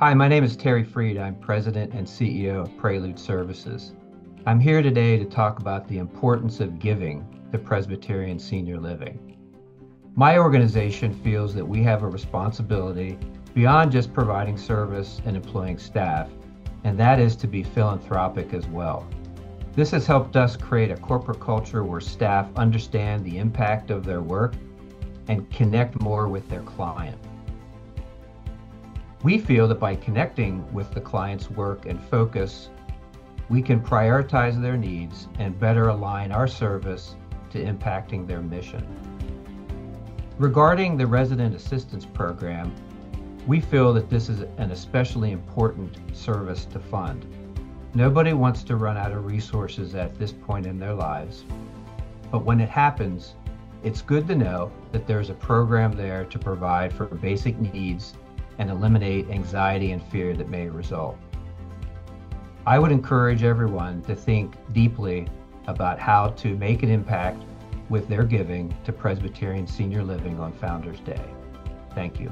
Hi, my name is Terry Freed. I'm President and CEO of Prelude Services. I'm here today to talk about the importance of giving to Presbyterian Senior Living. My organization feels that we have a responsibility beyond just providing service and employing staff, and that is to be philanthropic as well. This has helped us create a corporate culture where staff understand the impact of their work and connect more with their client. We feel that by connecting with the client's work and focus, we can prioritize their needs and better align our service to impacting their mission. Regarding the Resident Assistance Program, we feel that this is an especially important service to fund. Nobody wants to run out of resources at this point in their lives. But when it happens, it's good to know that there's a program there to provide for basic needs and eliminate anxiety and fear that may result. I would encourage everyone to think deeply about how to make an impact with their giving to Presbyterian Senior Living on Founders Day. Thank you.